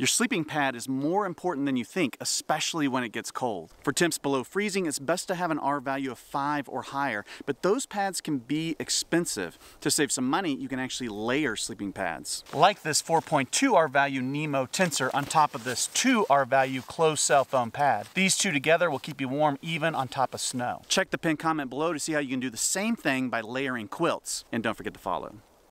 Your sleeping pad is more important than you think, especially when it gets cold. For temps below freezing, it's best to have an R value of 5 or higher, but those pads can be expensive. To save some money, you can actually layer sleeping pads. Like this 4.2 R value Nemo Tensor on top of this 2 R value closed cell foam pad. These two together will keep you warm even on top of snow. Check the pinned comment below to see how you can do the same thing by layering quilts. And don't forget to follow.